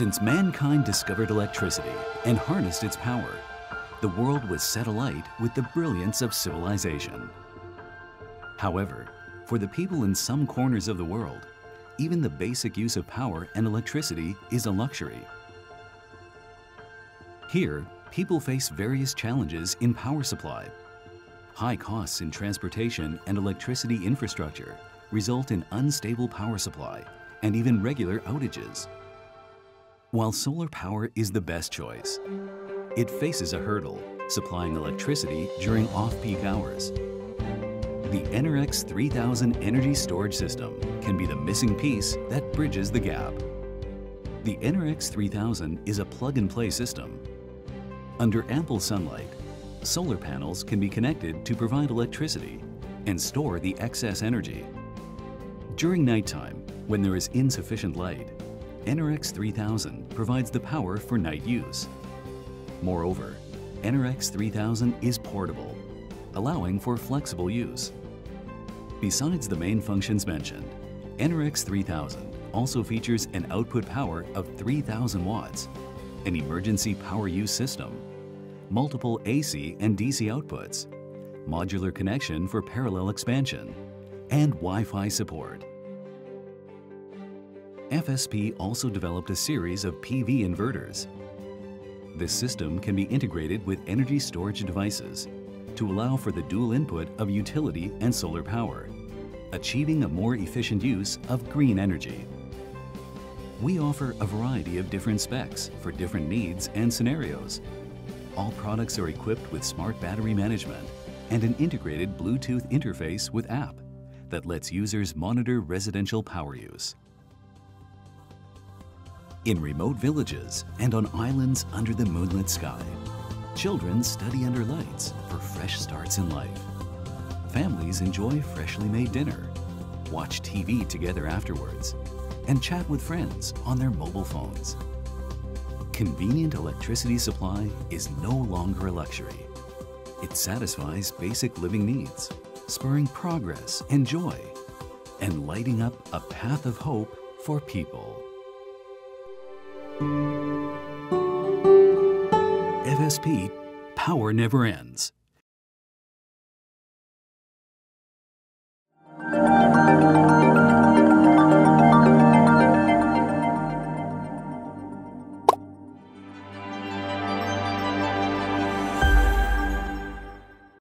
Since mankind discovered electricity and harnessed its power, the world was set alight with the brilliance of civilization. However, for the people in some corners of the world, even the basic use of power and electricity is a luxury. Here, people face various challenges in power supply. High costs in transportation and electricity infrastructure result in unstable power supply and even regular outages. While solar power is the best choice, it faces a hurdle, supplying electricity during off-peak hours. The EnerX 3000 energy storage system can be the missing piece that bridges the gap. The EnerX 3000 is a plug-and-play system. Under ample sunlight, solar panels can be connected to provide electricity and store the excess energy. During nighttime, when there is insufficient light, EnerX 3000 provides the power for night use. Moreover, EnerX 3000 is portable, allowing for flexible use. Besides the main functions mentioned, EnerX 3000 also features an output power of 3000 watts, an emergency power use system, multiple AC and DC outputs, modular connection for parallel expansion, and Wi-Fi support. FSP also developed a series of PV inverters. This system can be integrated with energy storage devices to allow for the dual input of utility and solar power, achieving a more efficient use of green energy. We offer a variety of different specs for different needs and scenarios. All products are equipped with smart battery management and an integrated Bluetooth interface with app that lets users monitor residential power use. In remote villages and on islands under the moonlit sky, children study under lights for fresh starts in life. Families enjoy freshly made dinner, watch TV together afterwards, and chat with friends on their mobile phones. Convenient electricity supply is no longer a luxury. It satisfies basic living needs, spurring progress and joy, and lighting up a path of hope for people. FSP, power never ends.